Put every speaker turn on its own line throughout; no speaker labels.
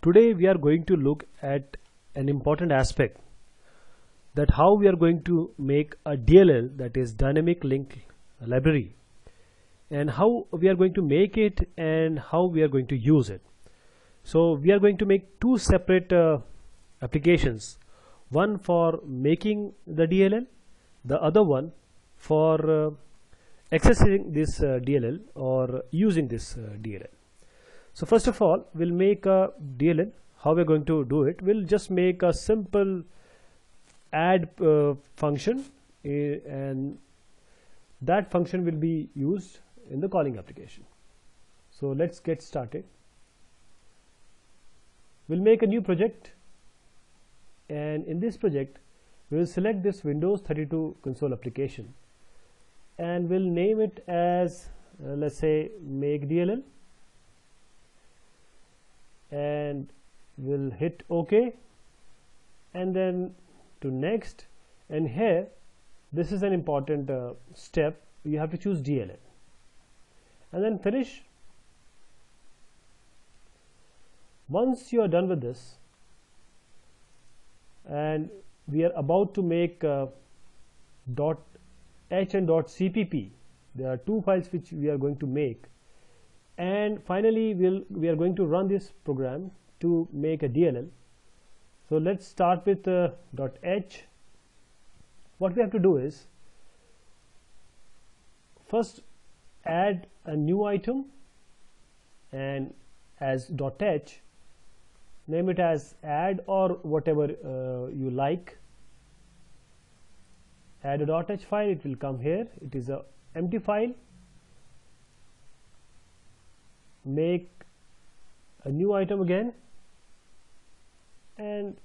Today we are going to look at an important aspect that how we are going to make a DLL that is dynamic link library and how we are going to make it and how we are going to use it. So we are going to make two separate uh, applications one for making the DLL the other one for uh, accessing this uh, DLL or using this uh, DLL. So first of all we'll make a DLL how we're going to do it we'll just make a simple add uh, function eh, and that function will be used in the calling application. So let's get started. We'll make a new project and in this project we will select this Windows 32 console application and we'll name it as uh, let's say make DLL and we'll hit OK. And then to next. And here this is an important uh, step. You have to choose DLL and then finish. Once you are done with this and we are about to make uh, dot h and dot cpp there are two files which we are going to make and finally we'll we are going to run this program to make a DLL so let's start with uh, dot h. What we have to do is first add a new item and as dot h name it as add or whatever uh, you like. Add a dot h file it will come here. It is a empty file make a new item again and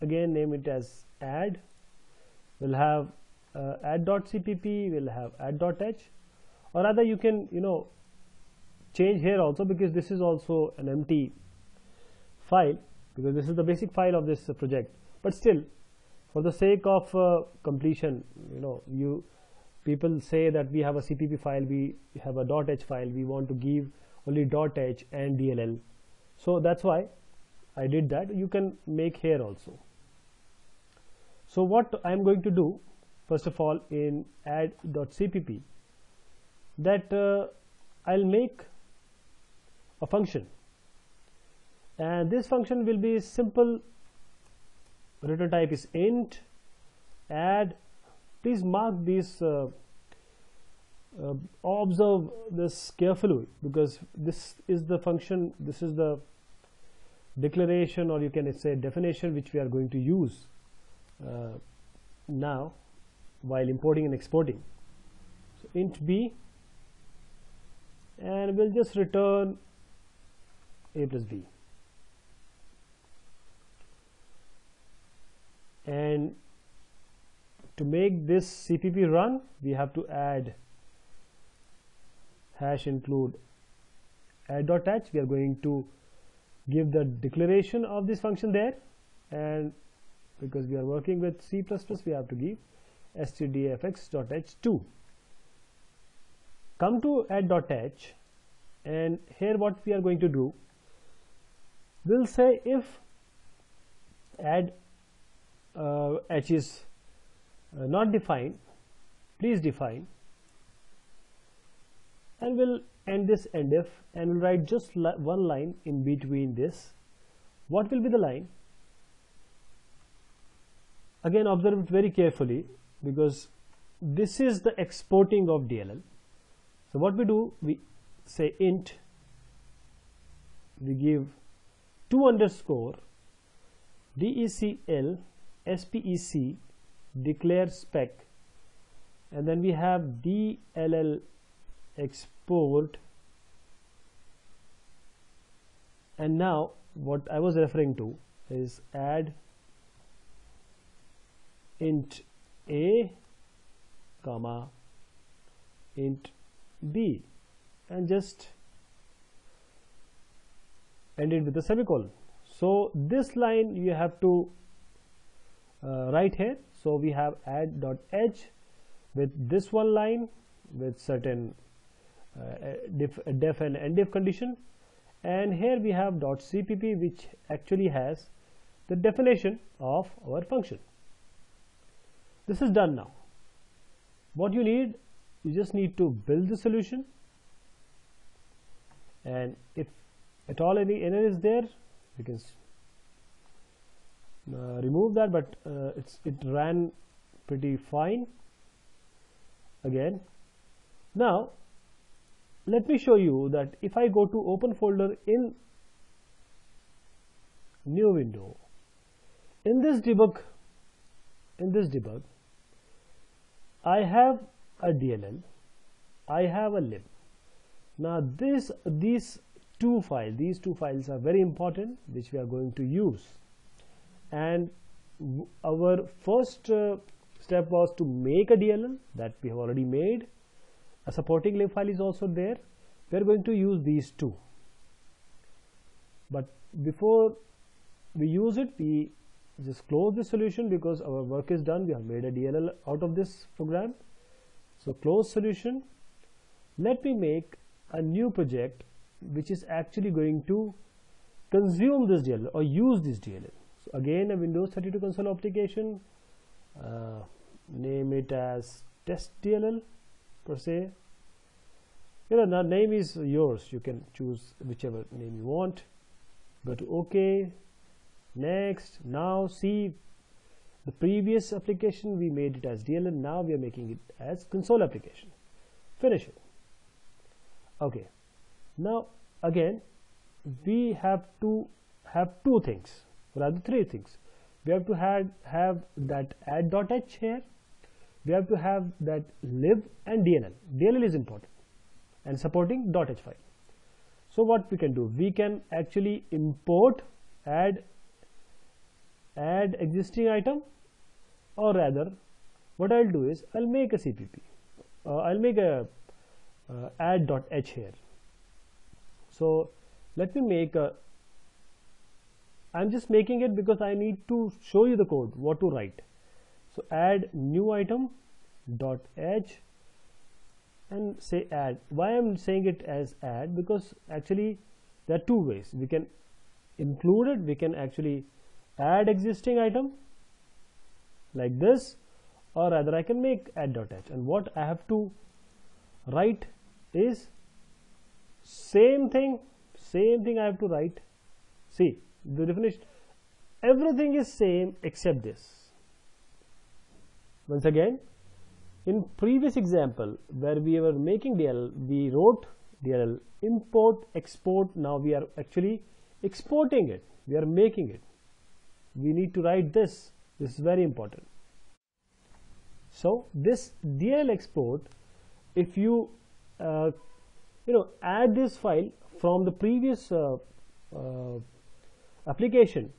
again name it as add. We'll have uh, add.cpp we'll have add.h or rather you can you know change here also because this is also an empty file because this is the basic file of this project. But still for the sake of uh, completion you know you people say that we have a cpp file we have a .h file we want to give only .h and dll so that's why i did that. You can make here also. So what i'm going to do first of all in add.cpp that uh, I'll make a function. And this function will be simple. Return type is int. Add please mark these uh, uh, observe this carefully because this is the function this is the declaration or you can say definition which we are going to use uh, now while importing and exporting. So int b and we'll just return a plus b. And to make this CPP run we have to add hash include add.h we are going to give the declaration of this function there. And because we are working with C++ we have to give stdafx.h2 come to add.h and here what we are going to do we'll say if add uh, h is uh, not defined please define and we'll end this end if and we'll write just li one line in between this. What will be the line? Again observe it very carefully because this is the exporting of DLL so what we do we say int we give 2 underscore decl spec declare spec. And then we have dll export and now what I was referring to is add int a comma int B and just end it with a semicolon. So this line you have to uh, write here. So we have add dot h with this one line with certain uh, def, def and endif condition. And here we have .cpp which actually has the definition of our function. This is done now. What you need you just need to build the solution. And if at all any error is there you can uh, remove that but uh, it's it ran pretty fine. Again. Now let me show you that if I go to open folder in new window in this debug in this debug I have a DLL I have a lib. Now this these two files these two files are very important which we are going to use. And our first uh, step was to make a DLL that we have already made a supporting lib file is also there. We are going to use these two. But before we use it we just close the solution because our work is done. We have made a DLL out of this program. So close solution. Let me make a new project which is actually going to consume this DLL or use this DLL so again a Windows 32 console application. Uh, name it as test DLL per se you know the name is yours. You can choose whichever name you want. Go to OK. Next. Now see the previous application we made it as DLL now we are making it as console application. Finish it. Okay now again we have to have two things. Rather three things. We have to have, have that add.h here we have to have that lib and DLL DLL is important. And supporting .h file so what we can do? We can actually import add add existing item or rather what I'll do is I'll make a CPP uh, I'll make a uh, add.h here. So let me make a I'm just making it because I need to show you the code what to write so add new item dot h and say add. Why I'm saying it as add? Because actually there are two ways. We can include it. We can actually add existing item like this or rather I can make add.h and what I have to write is same thing same thing I have to write. See the definition everything is same except this once again in previous example where we were making DLL we wrote DLL import export now we are actually exporting it. We are making it. We need to write this. This is very important. So this DLL export if you uh, you know add this file from the previous uh, uh, application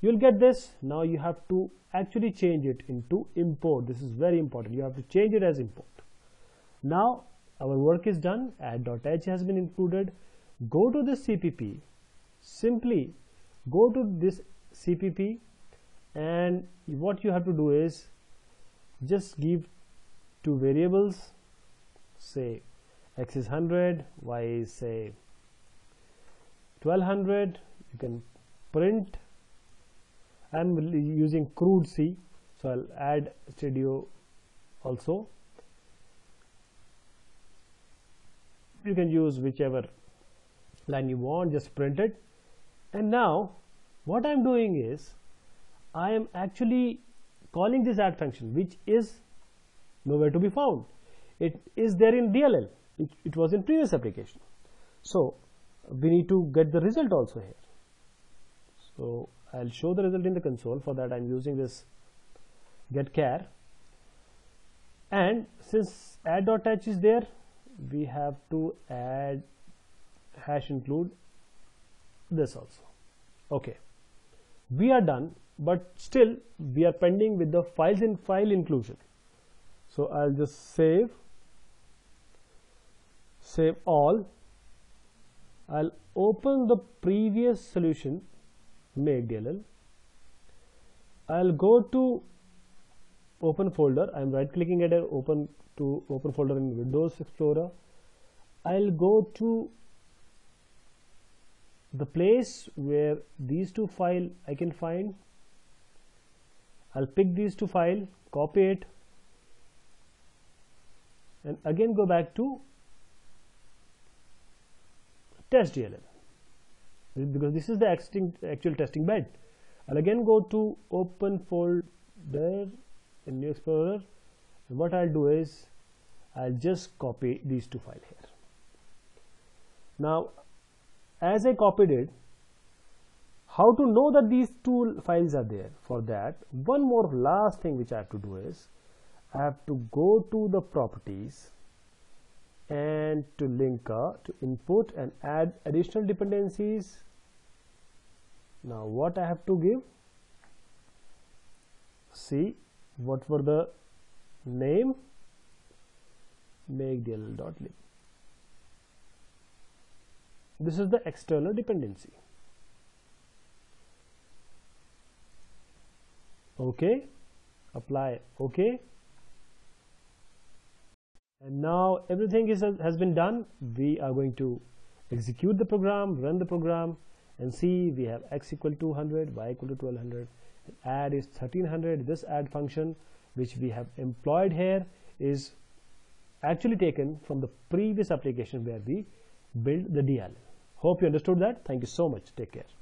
you'll get this. Now you have to actually change it into import. This is very important. You have to change it as import. Now our work is done. Add.h has been included. Go to this cpp simply go to this cpp and what you have to do is just give two variables. Say x is 100 y is say 1200 you can print I'm using crude C so I'll add studio also. You can use whichever line you want just print it. And now what I'm doing is I am actually calling this add function which is nowhere to be found. It is there in DLL it, it was in previous application. So we need to get the result also here. So I'll show the result in the console for that. I'm using this getchar. And since add.h is there we have to add hash include this also. Okay. We are done but still we are pending with the files in file inclusion. So I'll just save save all. I'll open the previous solution make DLL I'll go to open folder. I'm right clicking at open to open folder in Windows Explorer. I'll go to the place where these two file I can find. I'll pick these two file copy it and again go back to test.dll because this is the actual testing bed. I'll again go to open folder in new explorer and what I'll do is I'll just copy these two files here. Now as I copied it how to know that these two files are there? For that one more last thing which I have to do is I have to go to the properties and to linker to input and add additional dependencies now what I have to give? See what were the name? Make dll.lib this is the external dependency. Okay apply okay. And now everything is has been done. We are going to execute the program run the program and see we have x equal to 200 y equal to 1200 add is 1300 this add function which we have employed here is actually taken from the previous application where we build the DLL. Hope you understood that. Thank you so much. Take care.